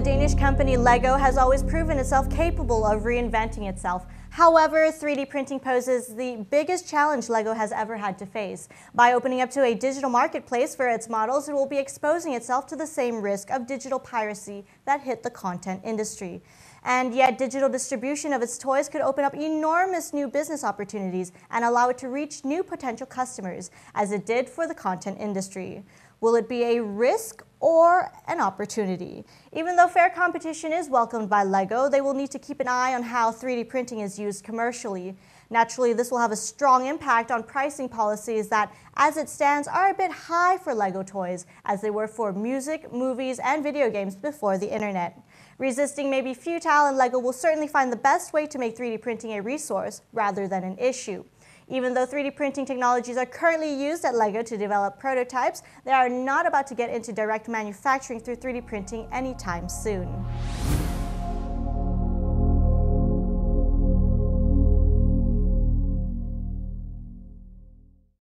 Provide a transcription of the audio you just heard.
Danish company LEGO has always proven itself capable of reinventing itself. However, 3D printing poses the biggest challenge LEGO has ever had to face. By opening up to a digital marketplace for its models, it will be exposing itself to the same risk of digital piracy that hit the content industry. And yet, digital distribution of its toys could open up enormous new business opportunities and allow it to reach new potential customers, as it did for the content industry. Will it be a risk or an opportunity? Even though fair competition is welcomed by LEGO, they will need to keep an eye on how 3D printing is used commercially. Naturally, this will have a strong impact on pricing policies that, as it stands, are a bit high for LEGO toys, as they were for music, movies, and video games before the internet. Resisting may be futile, and LEGO will certainly find the best way to make 3D printing a resource rather than an issue. Even though 3D printing technologies are currently used at LEGO to develop prototypes, they are not about to get into direct manufacturing through 3D printing anytime soon.